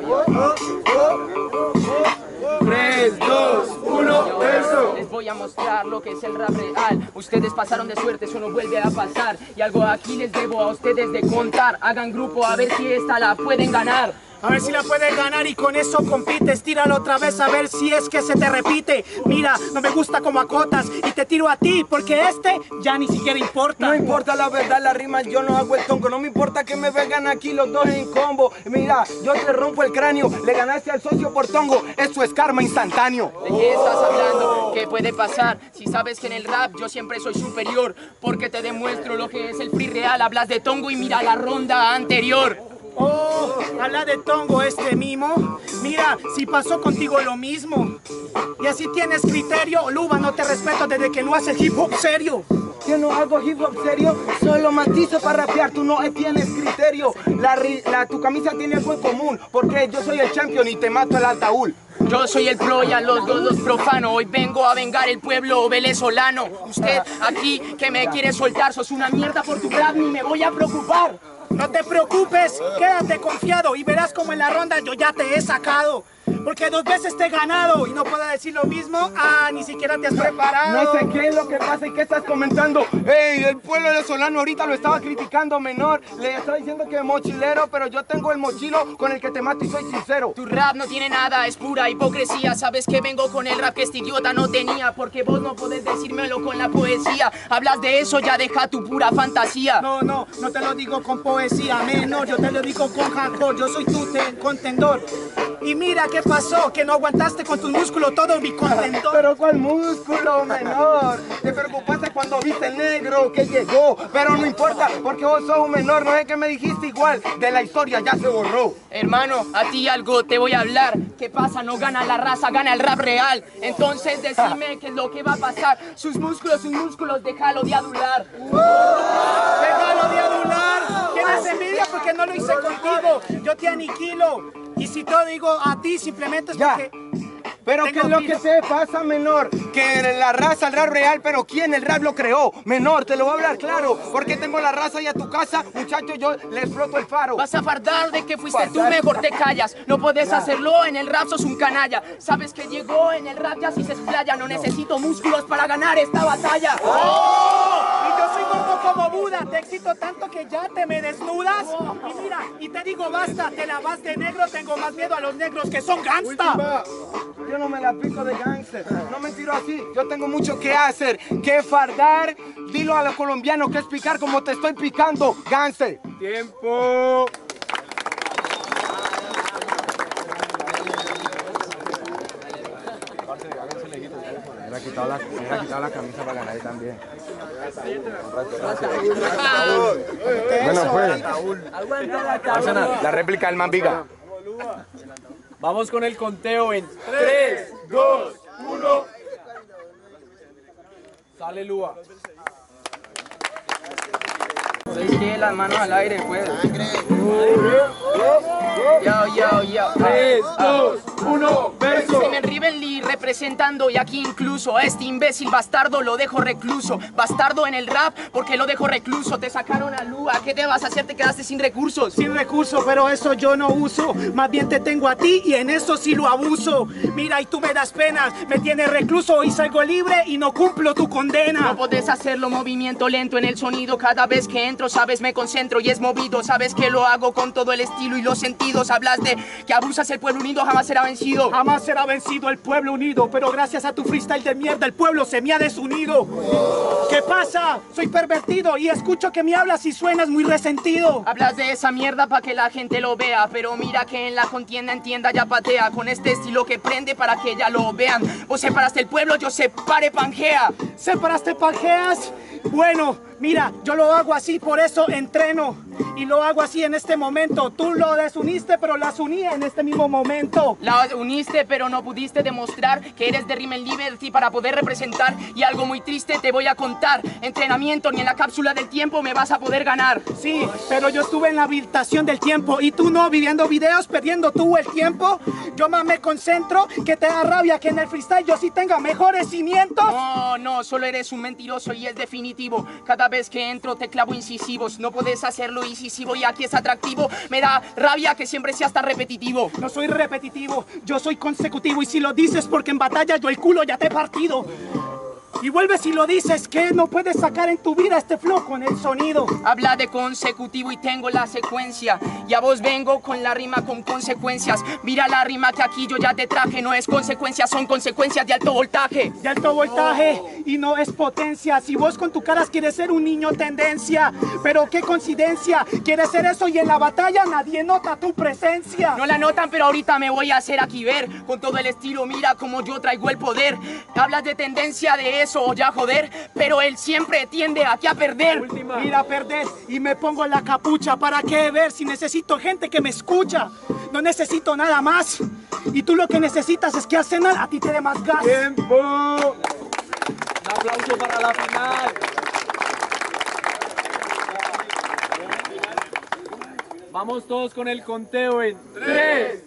yo, yo. 3, 2, 1, eso. Les voy a mostrar lo que es el rap real. Ustedes pasaron de suerte, eso no vuelve a pasar. Y algo aquí les debo a ustedes de contar. Hagan grupo a ver si esta la pueden ganar. A ver si la puedes ganar y con eso compites. Tíralo otra vez a ver si es que se te repite. Mira, no me gusta como acotas y te tiro a ti porque este ya ni siquiera importa. No importa la verdad, la rima, yo no hago el tonco. No me importa que me vengan aquí los dos en combo. Mira, yo te rompo el cráneo. Le ganaste al socio por tongo. Eso es karma instantáneo. ¿De qué estás hablando? ¿Qué puede pasar? Si sabes que en el rap yo siempre soy superior, porque te demuestro lo que es el free real. Hablas de tongo y mira la ronda anterior. Oh, habla de tongo este mimo. Mira, si pasó contigo lo mismo. Y así tienes criterio, Luba, no te respeto desde que no haces hip hop serio. Yo no hago hip hop serio, solo matizo para rapear, tú no tienes criterio. La, la- tu camisa tiene algo en común, porque yo soy el champion y te mato el altaúl. Yo soy el pro y a los dos los profano. Hoy vengo a vengar el pueblo venezolano. Usted aquí que me quiere soltar, sos una mierda por tu rap, ni me voy a preocupar. No te preocupes, quédate confiado y verás como en la ronda yo ya te he sacado. Porque dos veces te he ganado y no puedo decir lo mismo. Ah, ni siquiera te has preparado. No sé qué es lo que pasa y qué estás comentando. Ey, el pueblo venezolano ahorita lo estaba criticando menor. Le está diciendo que es mochilero, pero yo tengo el mochilo con el que te mato y soy sincero. Tu rap no tiene nada, es pura hipocresía. Sabes que vengo con el rap que este idiota no tenía. Porque vos no podés decírmelo con la poesía. Hablas de eso, ya deja tu pura fantasía. No, no, no te lo digo con poesía menor, yo te lo digo con hardcore, yo soy tu te- contendor. Y mira qué pasó, que no aguantaste con tus músculos todo mi contendor. Pero cuál músculo menor. Te preocupaste cuando viste el negro que llegó. Pero no importa, porque vos sos un menor. No es que me dijiste igual. De la historia ya se borró. Hermano, a ti algo te voy a hablar. ¿Qué pasa? No gana la raza, gana el rap real. Entonces decime qué es lo que va a pasar. Sus músculos, sus músculos, déjalo de adular. Déjalo de adular. Tienes envidia porque no lo hice contigo. Yo te aniquilo. Y si te digo a ti, simplemente es Ya. porque. Pero ¿qué es lo que se pasa, menor? Que la raza, el rap real, pero ¿quién el rap lo creó? Menor, te lo voy a hablar claro. Porque tengo la raza y a tu casa, muchacho, yo le exploto el faro. Vas a fardar de que fuiste tú, Fardar. mejor te callas. No podés hacerlo en el rap, sos un canalla. Sabes que llegó en el rap, ya si se explaya. No necesito músculos para ganar esta batalla. Y yo soy como como Buda, te excito tanto que ya te me desnudas. Y mira, y te digo basta, te la vas de negro, tengo más miedo a los negros que son gangsta. Yo no me la pico de gangster, no me tiro así, yo tengo mucho que hacer, que fardar, dilo a los colombianos que es picar como te estoy picando, gangster. Tiempo. Quitado la, me hubiera quitado la camisa para ganar ahí también. Bueno, pues. La réplica del Mambiga. Vamos con el conteo en 3, 2, 1. Sale Lua. Tiene las manos al aire, pues. Yo, yo, yo. Rivenly representando y aquí incluso a este imbécil bastardo lo dejo recluso. Bastardo en el rap porque lo dejo recluso. Te sacaron a Lua, ¿qué te vas a hacer? Te quedaste sin recursos. Sin recurso, pero eso yo no uso. Más bien te tengo a ti y en eso sí lo abuso. Mira, y tú me das pena. Me tienes recluso y salgo libre y no cumplo tu condena. No podés hacerlo movimiento lento en el sonido Cada vez que entro, sabes, me concentro y es movido Sabes que lo hago con todo el estilo y los sentidos Hablas de que abusas el pueblo unido, jamás será vencido Jamás será vencido el pueblo unido, pero gracias a tu freestyle de mierda el pueblo se me ha desunido. ¿Qué pasa? Soy pervertido y escucho que me hablas y suenas muy resentido. Hablas de esa mierda para que la gente lo vea Pero mira que en la contienda entienda ya patea Con este estilo que prende para que ya lo vean Vos separaste el pueblo, yo separé Pangea ¿Separaste pangeas? Bueno, mira, yo lo hago así, por eso entreno. Y lo hago así en este momento. Tú lo desuniste, pero las uní en este mismo momento. La uniste pero no pudiste demostrar que eres de Rimmel Liberty para poder representar Y algo muy triste te voy a contar Entrenamiento ni en la cápsula del tiempo me vas a poder ganar Sí, pero yo estuve en la habitación del tiempo y tú no, viviendo videos, perdiendo tú el tiempo. Yo más me concentro que te da rabia que en el freestyle yo sí tenga mejores cimientos. No, no, solo eres un mentiroso y es definitivo. Cada Vez que entro te clavo incisivos. No puedes hacerlo incisivo y aquí es atractivo. Me da rabia que siempre seas tan repetitivo. No soy repetitivo, yo soy consecutivo y si lo dices porque en batalla yo el culo ya te he partido. Y vuelves y lo dices que no puedes sacar en tu vida este flow con el sonido. Habla de consecutivo y tengo la secuencia. Y a vos vengo con la rima con consecuencias. Mira la rima que aquí yo ya te traje. No es consecuencia, son consecuencias de alto voltaje. De alto voltaje y no es potencia. Si vos con tu caras quieres ser un niño tendencia, pero qué coincidencia. Quieres ser eso y en la batalla nadie nota tu presencia. No la notan, pero ahorita me voy a hacer aquí ver. Con todo el estilo, mira como yo traigo el poder. Hablas de tendencia de eso o ya joder, pero él siempre tiende aquí a perder. Mira, perder y me pongo la capucha. ¿Para qué ver si necesito gente que me escucha? No necesito nada más. Y tú lo que necesitas es que Arsenal a ti te dé más gas. ¡Tiempo! Un aplauso para la final. Vamos todos con el conteo en 3,